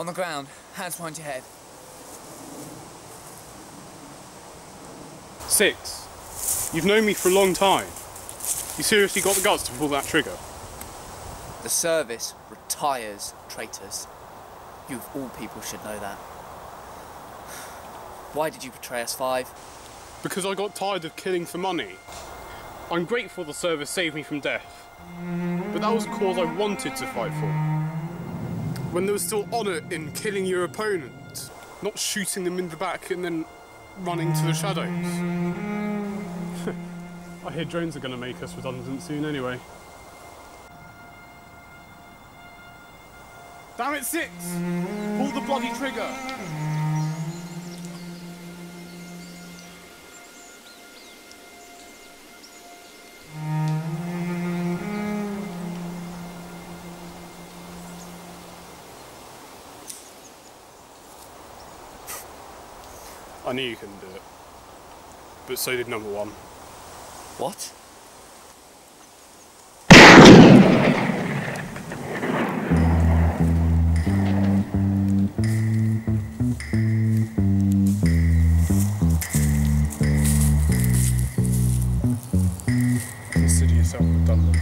On the ground, hands behind your head. Six. You've known me for a long time. You seriously got the guts to pull that trigger? The service retires traitors. You of all people should know that. Why did you betray us, Five? Because I got tired of killing for money. I'm grateful the service saved me from death. But that was a cause I wanted to fight for. When there was still honour in killing your opponent, not shooting them in the back and then running to the shadows. I hear drones are going to make us redundant soon anyway. Damn it, Six! Pull the bloody trigger! I knew you couldn't do it. But so did number one. What? Consider yourself redundant.